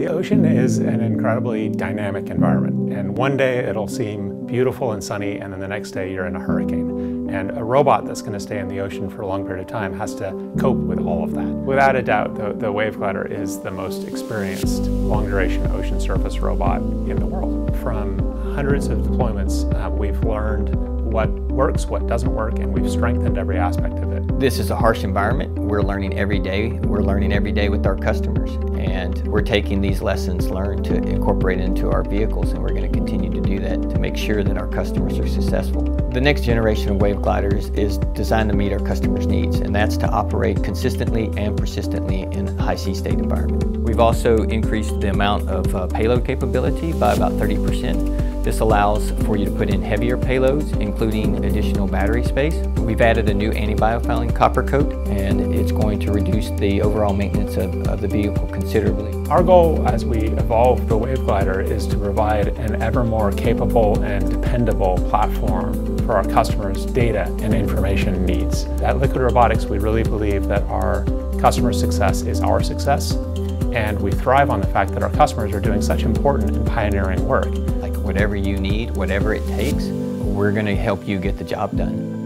The ocean is an incredibly dynamic environment, and one day it'll seem beautiful and sunny, and then the next day you're in a hurricane. And a robot that's going to stay in the ocean for a long period of time has to cope with all of that. Without a doubt, the, the Wave Glider is the most experienced long-duration ocean surface robot in the world. From hundreds of deployments, uh, we've learned what works, what doesn't work, and we've strengthened every aspect of it. This is a harsh environment. We're learning every day. We're learning every day with our customers. And we're taking these lessons learned to incorporate into our vehicles, and we're going to continue to do that to make sure that our customers are successful. The next generation of Wave Gliders is designed to meet our customers' needs, and that's to operate consistently and persistently in a high sea state environment. We've also increased the amount of uh, payload capability by about 30 percent. This allows for you to put in heavier payloads, including additional battery space. We've added a new anti-biofouling copper coat, and it's going to reduce the overall maintenance of, of the vehicle considerably. Our goal as we evolve the Wave Glider is to provide an ever more capable and dependable platform for our customers' data and information needs. At Liquid Robotics, we really believe that our customer success is our success, and we thrive on the fact that our customers are doing such important and pioneering work whatever you need, whatever it takes, we're going to help you get the job done.